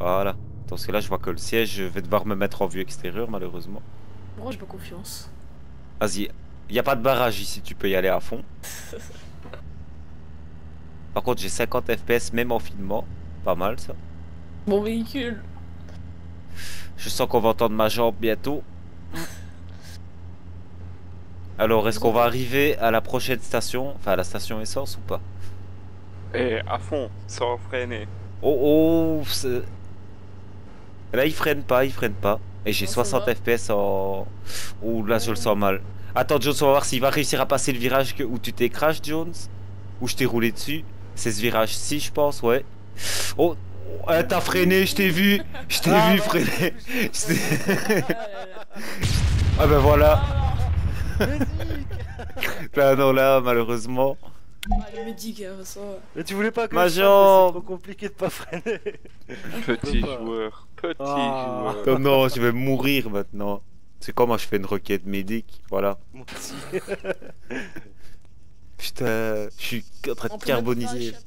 Voilà. Parce que là, je vois que le siège, je vais devoir me mettre en vue extérieure, malheureusement. Moi, j'ai pas confiance. Vas-y. Il a pas de barrage ici, tu peux y aller à fond. Par contre, j'ai 50 FPS, même en finement. Pas mal, ça. Mon véhicule. Je sens qu'on va entendre ma jambe bientôt. Alors, est-ce qu'on va arriver à la prochaine station? Enfin, à la station essence ou pas? Et à fond, sans freiner. Oh oh Là, il freine pas, il freine pas. Et j'ai Non, ça 60 va. FPS en... Ouh, là, je le sens mal. Attends, Jones, on va voir s'il va réussir à passer le virage que... où tu t'es crash, Jones? Où je t'ai roulé dessus? C'est ce virage-ci, je pense, ouais. Oh, oh, euh, t'as freiné, je t'ai vu. Je t'ai Ah, vu freiner. Ah, ah ben voilà. Ah, Là, non, là, malheureusement. Ah, ça. Mais tu voulais pas que Ma je jambe. C'est trop compliqué de pas freiner. Petit joueur, petit Ah. joueur. Oh non, je vais mourir maintenant. C'est comment je fais une requête médic Voilà. Moi aussi. Putain, je suis en train de carboniser. hein,